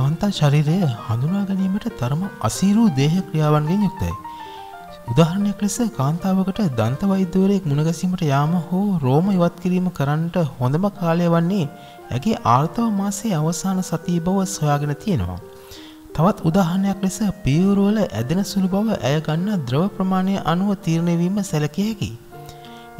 කාන්තා ශරීරය හඳුනා ගැනීමට තරම අසීරූ දේහ ක්‍රියාවන්ගෙන් යුක්තයි. උදාහරණයක් ලෙස කාන්තාවකට දන්ත වෛද්‍යවරයෙක් මුණගැසීමට යාම හෝ රෝම ඉවත් කිරීම කරන්නට හොඳම කාලය වන්නේ ඇගේ ආර්ථව මාසේ අවසාන සතිය බව සොයාගෙන තියෙනවා. තවත් උදාහරණයක් ලෙස පියවරුවල ඇදෙන සුළු බව ඇය ගන්න ද්‍රව ප්‍රමාණය අනුව තීරණයවීම සැලකිය හැකි.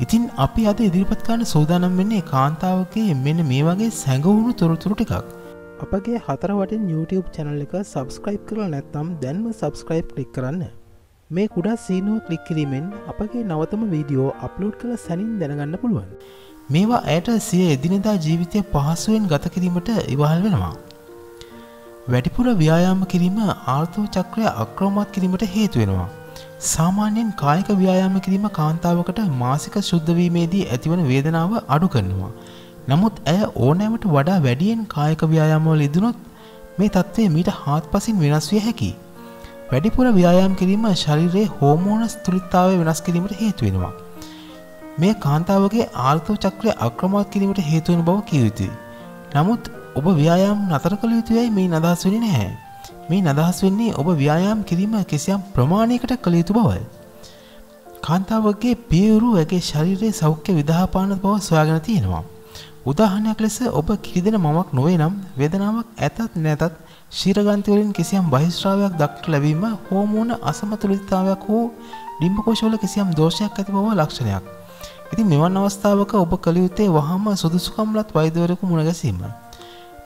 ඉතින් අපි අද ඉදිරිපත් කාන්න සූදානම් වෙන්නේ කාන්තාවගේ මෙන්න මේ වගේ සැඟවුණු තොරතුරු ටිකක්. අපගේ හතර වටින් YouTube චැනල් එක සබස්ක්‍රයිබ් කරලා නැත්නම් දැන්ම සබස්ක්‍රයිබ් කලික් කරන්න. මේ කුඩා සීනුව කලික් කිරීමෙන් අපගේ නවතම වීඩියෝ අප්ලෝඩ් කළ සැනින් දැනගන්න පුළුවන්. මේවා ඇයට සිය එදිනෙදා ජීවිතය පහසුවෙන් ගත කිරීමට ඉවහල් වෙනවා. වැඩිපුර ව්‍යායාම කිරීම ආර්ථව චක්‍රය අක්‍රෝමත් කිරීමට හේතු වෙනවා. සාමාන්‍යයෙන් කායික ව්‍යායාම කිරීම කාන්තාවකට මාසික ශුද්ධවීමේදී ඇතිවන වේදනාව අඩු කරනවා. නමුත් ඇය ඕනෑමට වඩා වැඩියෙන් කායක ව්‍යායාමවල ඉදනොත් මේ තත්ත්වය මීට හාත් පසින් වෙනස් විය හැකි. වැඩිපුර ව්‍යායාම් කිරීම ශරීරයේ හෝමෝන ස්තුලිත්තාව වෙනස් කිරීමට හේතුවෙනවා. මේ කාන්තාවගේ ආර්ථව චක්‍රය අක්‍රමාත් කිරීමට හේතුවන බව කිවයුතුයි. නමුත් ඔබ ව්‍යායාම් නතර කළ යුතුයයි මේ නදහස් වෙන නැහැ. මේ නදහස් වෙන්නේ ඔබ ව්‍යායාම් කිරීම කිසියම් ප්‍රමාණයකට කළ යුතු බවයි. කාන්තාවගේ පියවරු ඇගේ ශරීරයේ සෞඛ්‍ය විදහාපාන බව සොයාගෙන තියෙනවා. උදාහරණයක් ලෙස ඔබ කිරිදෙන මමක් නොවේ නම් වේදනාවක් ඇතත් නැතත් ශීරගන්තිවලින් කිසියම් බහිස්්‍රාවයක් දක්ට ලැබීම හෝමෝන අසමතුලිතාවයක් හෝ ඩිම්බකෝෂවල කිසියම් දෝෂයක් ඇති බව ලක්ෂණයක්. ඉතින් මෙවන් අවස්ථාවක ඔබ කළ යුත්තේ වහම සුදුසුකම්ලත් වෛද්‍යවරයෙකු මුණගැසීම.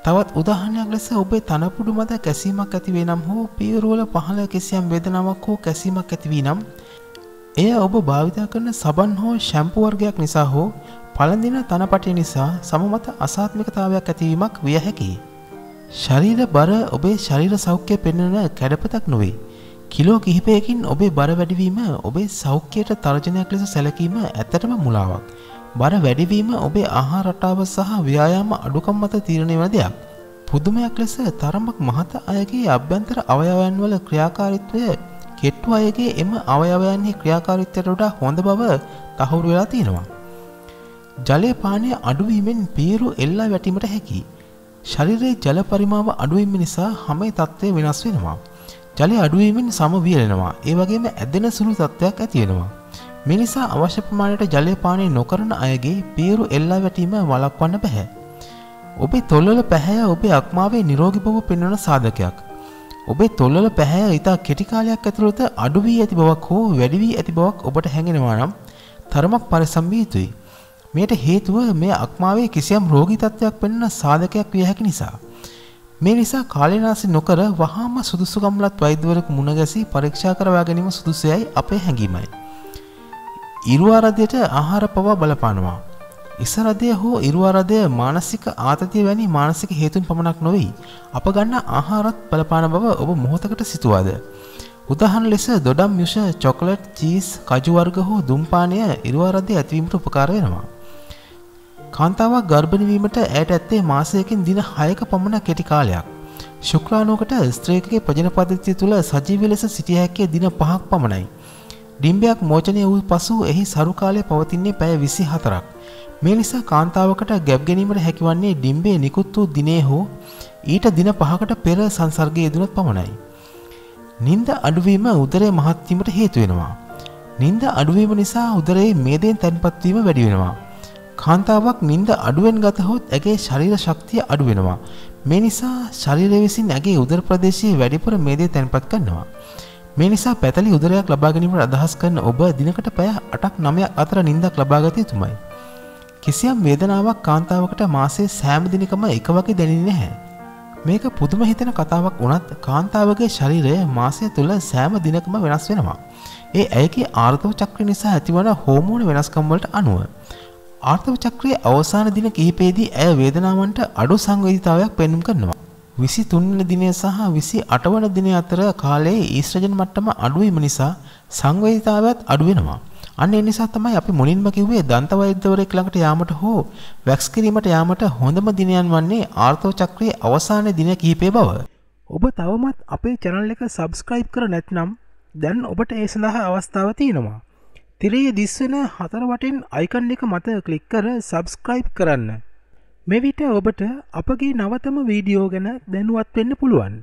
තවත් උදාහරණයක් ලෙස ඔබේ තනපුඩු මත කැසීමක් ඇතිවේ නම් හෝ පියරුවල පහළ කිසියම් වේදනාවක් හෝ කැසීමක් ඇතිවී නම් එය ඔබ භාවිතා කරන සබන් හෝ ශැම්පු වර්ගයක් නිසා හෝ පළඳින තනපටය නිසා සමමත අසාත්මිකතාවයක් ඇතිවීමක් විය හැකියි. ශරීර බර ඔබේ ශරීර සෞඛ්‍ය පෙන්වන කැඩපතක් නොවේ. කිලෝ කිහිපයකින් ඔබේ බර වැඩිවීම ඔබේ සෞඛ්‍යයට තර්ජනයක් ලෙස සැලකීම ඇත්තටම මුලාවක්. බර වැඩිවීම ඔබේ ආහාර රටාව සහ ව්‍යායාම අඩුකම් මත තීරණය වන දෙයක්. පුදුමයක් ලෙස තරමක් මහත අයගේ අභ්‍යන්තර අවයවයන් වල ක්‍රියාකාරීත්වය කෙට්ටු අයගේ එම අවයවයන්හි ක්‍රියාකාරීත්වයට වඩා හොඳ බව තහවුරු වෙලා තියෙනවා. ජලය පානය අඩුවීමෙන් පීරු එල්ලා වැටීමට හැකි. ශරිරයේ ජල පරිමාව අඩුවීම නිසා හමේ තත්ත්වය වෙනස් වෙනවා. ජලය අඩුවීමෙන් සම වියලෙනවා ඒ වගේම ඇදෙන සුළු තත්ත්වයක් ඇතිවෙනවා. මේ නිසා අවශ්‍ය ප්‍රමාණයට ජලය පානය නොකරන අයගේ පීරු එල්ලා වැටීම වලක්වන්න බැහැ. ඔබේ තොල්වල පැහැය ඔබේ අක්මාවේ නිරෝගි බව පෙන්වන සාධකයක්. ඔබේ තොල්වල පැහැය ඉතා කෙටි කාලයක් ඇතුළත අඩු වී ඇති බවක් හෝ වැඩි වී ඇති බවක් ඔබට හැඟෙනවා නම් තරමක් පරිසම් විය යුතුයි. මේට හේතුව මේ අක්මාවේ කිසියම් රෝගී තත්ත්වයක් පෙන්වන සාධකයක් විය හැකි නිසා. මේ නිසා කාලේනාසි නොකර වහාම සුදුසුකම්ලත් වෛද්‍යවරයෙකු මුණ ගැසී පරීක්ෂා කරවා ගැනීම සුදුසුයයි අපේ හැඟීමයි. ඉරුවාරදයට ආහාර පවා බලපානවා. ඉසරදය හෝ ඉරුවාරදය මානසික ආතතිය වැනි මානසික හේතුන් පමණක් නොවෙයි. අප ගන්න ආහාරත් බලපාන බව ඔබ මොහොතකට සිතුවාද. උදාහරණ ලෙස දොඩම් යුෂ චොකලට් චීස් කජුවර්ග හෝ දුම්පානය ඉරුවාරදය ඇතිවීමට උපකාර වෙනවා. කාන්තාවක් ගර්භණවීමට ඇයට ඇත්තේ මාසයකින් දින හයක පමණ කෙටි කාලයක්. ශුක්‍රාණුවකට ස්ත්‍රේකගේ ප්‍රජන පද්ධතිය තුළ සජීවී ලෙස සිටිය හැක්කේ දින පහක් පමණයි. ඩිම්බයක් මෝචනය වූ පසු එහි සරු කාලය පවතින්නේ පැය විසි හතරක්. මේ නිසා කාන්තාවකට ගැබ් ගැනීමට හැකිවන්නේ ඩිම්බේ නිකුත් වූ දිනේ හෝ ඊට දින පහකට පෙර සංසර්ගය යෙදුනත් පමණයි. නින්ද අඩුවීම උදරය මහත්වීමට හේතු වෙනවා. නින්ද අඩුවීම නිසා උදරයේ මේදයෙන් තැන්පත්වීම වැඩි වෙනවා. කාන්තාවක් නින්ද අඩුවෙන් ගතහොත් ඇගේ ශරීර ශක්තිය අඩු වෙනවා. මේ නිසා ශරීරය විසින් ඇගේ උදර ප්‍රදේශයේ වැඩිපුර මේදේ තැන්පත් කරනවා. මේ නිසා පැතලි උදරයක් ලබා ගැනීමට අදහස් කරන ඔබ දිනකට පැය 8ක් 9ක් අතර නිින්දක් ලබා ගත යුතුමයි. කිසියම් වේදනාවක් කාන්තාවකට මාසයේ සෑම දිනකම එක වගේ දැනෙන්නේ නැහැ. මේක පුදුම හිතෙන කතාවක් වුණත් කාන්තාවගේ ශරීරය මාසය තුළ සෑම දිනකම වෙනස් වෙනවා. ඒ ඇයගේ ආර්ථව චක්‍ර නිසා ඇතිවන හෝමෝන වෙනස්කම් වලට අනුව ආර්ථව චක්‍රයේ අවසාන දින කිහිපයේදී ඇය වේදනාවන්ට අඩු සංවේදීතාවයක් පෙන්눔 කරනවා. විසි තුන්වන දිනය සහ විසි අටවන දිනය අතර කාලයේ ඊස්ට්‍රජන් මට්ටම අඩුවීම නිසා සංවේදීතාවයත් අඩු වෙනවා. අන්න ඒ නිසා තමයි අපි මුලින්ම කිව්වේ දන්ත වෛද්‍යවරයෙක් ළඟට යාමට හෝ වැක්ස් කිරීමට යාමට හොඳම දිනයන් වන්නේ ආර්ථව චක්‍රයේ අවසාන දින කිහිපය බව. ඔබ තවමත් අපේ channel එක subscribe කර නැත්නම් දැන් ඔබට ඒ සඳහා අවස්ථාව තියෙනවා. තිරයේ දිස්වෙන හතර වටින් අයිකන් එක මත ක්ලික් කර සබස්ක්‍රයිබ් කරන්න. මෙවිට ඔබට අපගේ නවතම වීඩියෝ ගැන දැනුවත් වෙන්න පුළුවන්.